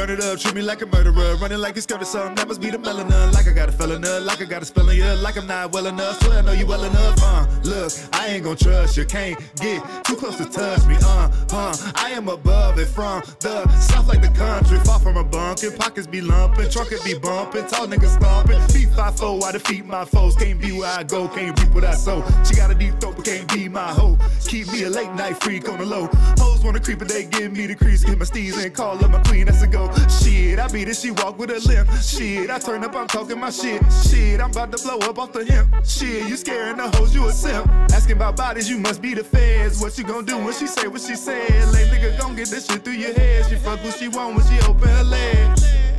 burn it up, treat me like a murderer. Running like a skirt or something, that must be the melanin. Like I got a felon, like I got a spelling, yeah. Like I'm not well enough, swear I know you well enough. Uh, look, I ain't gonna trust you, can't get too close to touch me. Uh, uh, I am above it from the south like the country, far from a bunkin'. Pockets be lumping, trunk it be bumping, tall niggas stomping. Feet five four, I defeat my foes. Can't be where I go, can't reap what I sow. She got a deep throat, A late night freak on the low. Hoes wanna creep, but they give me the crease. Get my steez and call up my queen, that's a go. Shit, I beat it, she walk with a limp. Shit, I turn up, I'm talking my shit. Shit, I'm about to blow up off the hemp. Shit, you scaring the hoes, you a simp. Asking about bodies, you must be the feds. What you gonna do when she say what she said? Late nigga gon' get this shit through your head. She fuck what she want when she open her legs.